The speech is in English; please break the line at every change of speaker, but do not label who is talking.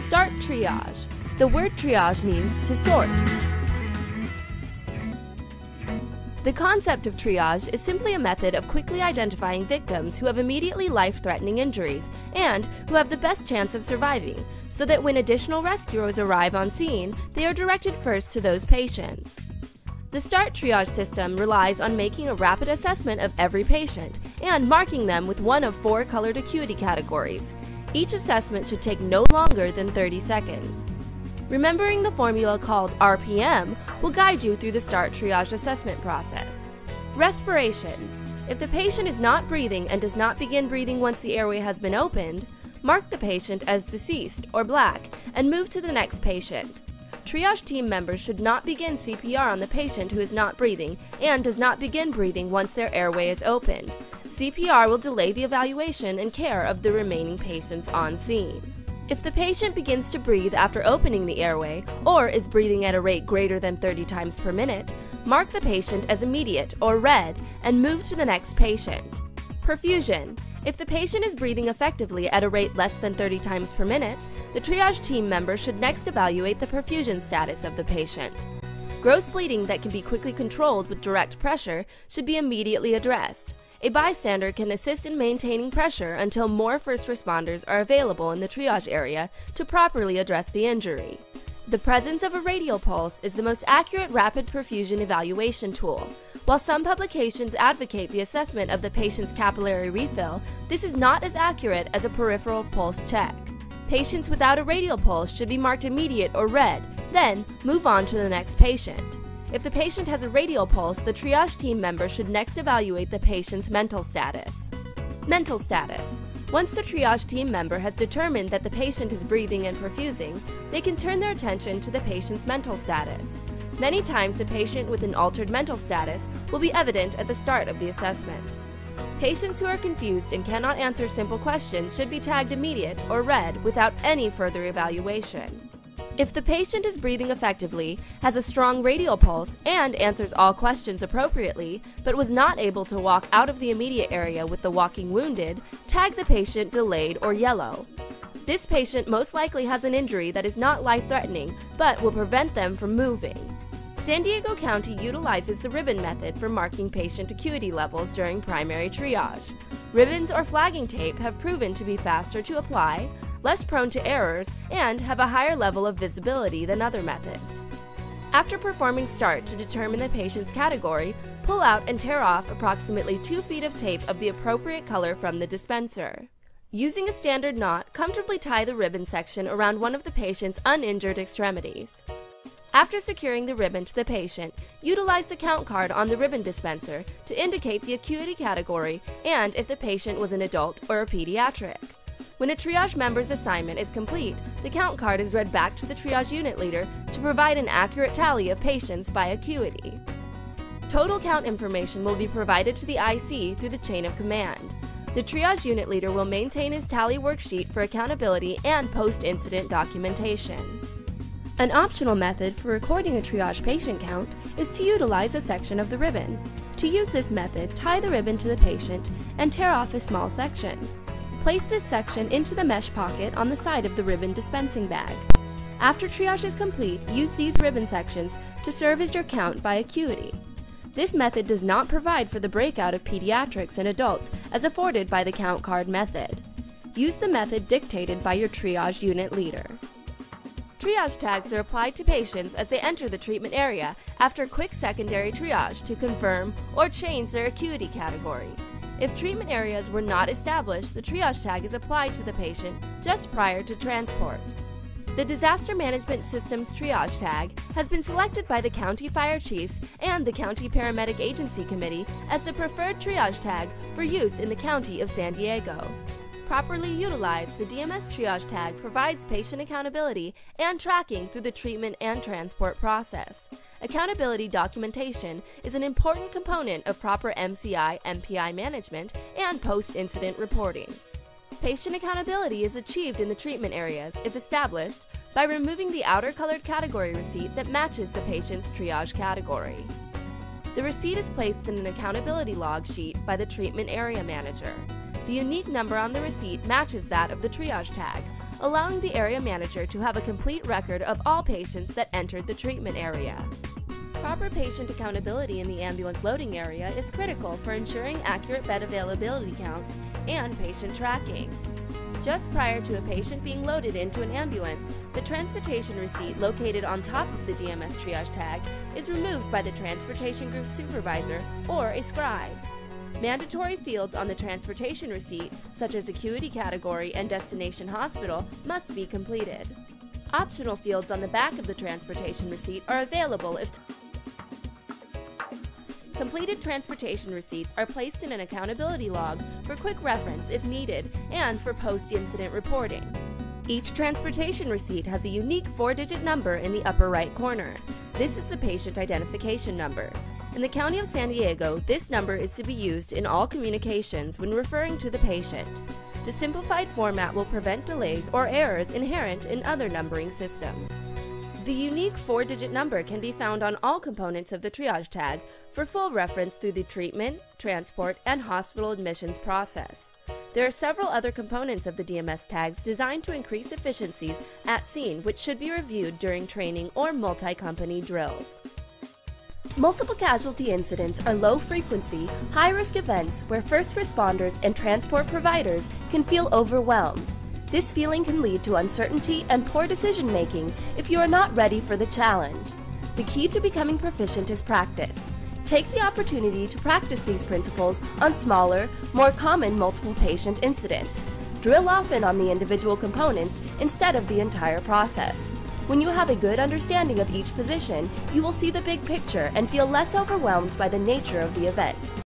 Start triage. The word triage means to sort. The concept of triage is simply a method of quickly identifying victims who have immediately life threatening injuries and who have the best chance of surviving, so that when additional rescuers arrive on scene, they are directed first to those patients. The START triage system relies on making a rapid assessment of every patient and marking them with one of four colored acuity categories. Each assessment should take no longer than 30 seconds. Remembering the formula called RPM will guide you through the START triage assessment process. Respirations. If the patient is not breathing and does not begin breathing once the airway has been opened, mark the patient as deceased or black and move to the next patient. Triage team members should not begin CPR on the patient who is not breathing and does not begin breathing once their airway is opened. CPR will delay the evaluation and care of the remaining patients on scene. If the patient begins to breathe after opening the airway or is breathing at a rate greater than 30 times per minute, mark the patient as immediate or red and move to the next patient. Perfusion. If the patient is breathing effectively at a rate less than 30 times per minute, the triage team member should next evaluate the perfusion status of the patient. Gross bleeding that can be quickly controlled with direct pressure should be immediately addressed. A bystander can assist in maintaining pressure until more first responders are available in the triage area to properly address the injury. The presence of a radial pulse is the most accurate rapid perfusion evaluation tool. While some publications advocate the assessment of the patient's capillary refill, this is not as accurate as a peripheral pulse check. Patients without a radial pulse should be marked immediate or red, then move on to the next patient. If the patient has a radial pulse, the triage team member should next evaluate the patient's mental status. Mental status. Once the triage team member has determined that the patient is breathing and perfusing, they can turn their attention to the patient's mental status. Many times, the patient with an altered mental status will be evident at the start of the assessment. Patients who are confused and cannot answer simple questions should be tagged immediate or red without any further evaluation. If the patient is breathing effectively, has a strong radial pulse, and answers all questions appropriately, but was not able to walk out of the immediate area with the walking wounded, tag the patient delayed or yellow. This patient most likely has an injury that is not life threatening, but will prevent them from moving. San Diego County utilizes the ribbon method for marking patient acuity levels during primary triage. Ribbons or flagging tape have proven to be faster to apply, less prone to errors, and have a higher level of visibility than other methods. After performing START to determine the patient's category, pull out and tear off approximately 2 feet of tape of the appropriate color from the dispenser. Using a standard knot, comfortably tie the ribbon section around one of the patient's uninjured extremities. After securing the ribbon to the patient, utilize the count card on the ribbon dispenser to indicate the acuity category and if the patient was an adult or a pediatric. When a triage member's assignment is complete, the count card is read back to the triage unit leader to provide an accurate tally of patients by acuity. Total count information will be provided to the IC through the chain of command. The triage unit leader will maintain his tally worksheet for accountability and post incident documentation. An optional method for recording a triage patient count is to utilize a section of the ribbon. To use this method, tie the ribbon to the patient and tear off a small section. Place this section into the mesh pocket on the side of the ribbon dispensing bag. After triage is complete, use these ribbon sections to serve as your count by acuity. This method does not provide for the breakout of pediatrics and adults as afforded by the count card method. Use the method dictated by your triage unit leader. Triage tags are applied to patients as they enter the treatment area after quick secondary triage to confirm or change their acuity category. If treatment areas were not established, the triage tag is applied to the patient just prior to transport. The Disaster Management Systems Triage Tag has been selected by the County Fire Chiefs and the County Paramedic Agency Committee as the preferred triage tag for use in the County of San Diego. Properly utilized, the DMS triage tag provides patient accountability and tracking through the treatment and transport process. Accountability documentation is an important component of proper MCI MPI management and post incident reporting. Patient accountability is achieved in the treatment areas, if established, by removing the outer colored category receipt that matches the patient's triage category. The receipt is placed in an accountability log sheet by the treatment area manager. The unique number on the receipt matches that of the triage tag, allowing the area manager to have a complete record of all patients that entered the treatment area. Proper patient accountability in the ambulance loading area is critical for ensuring accurate bed availability counts and patient tracking. Just prior to a patient being loaded into an ambulance, the transportation receipt located on top of the DMS triage tag is removed by the transportation group supervisor or a scribe. Mandatory fields on the transportation receipt, such as acuity category and destination hospital, must be completed. Optional fields on the back of the transportation receipt are available if Completed transportation receipts are placed in an accountability log for quick reference if needed and for post incident reporting. Each transportation receipt has a unique four digit number in the upper right corner. This is the patient identification number. In the County of San Diego, this number is to be used in all communications when referring to the patient. The simplified format will prevent delays or errors inherent in other numbering systems. The unique four digit number can be found on all components of the triage tag for full reference through the treatment, transport, and hospital admissions process. There are several other components of the DMS tags designed to increase efficiencies at scene, which should be reviewed during training or multi company drills. Multiple casualty incidents are low frequency, high risk events where first responders and transport providers can feel overwhelmed. This feeling can lead to uncertainty and poor decision making if you are not ready for the challenge. The key to becoming proficient is practice. Take the opportunity to practice these principles on smaller, more common multiple patient incidents. Drill often on the individual components instead of the entire process. When you have a good understanding of each position, you will see the big picture and feel less overwhelmed by the nature of the event.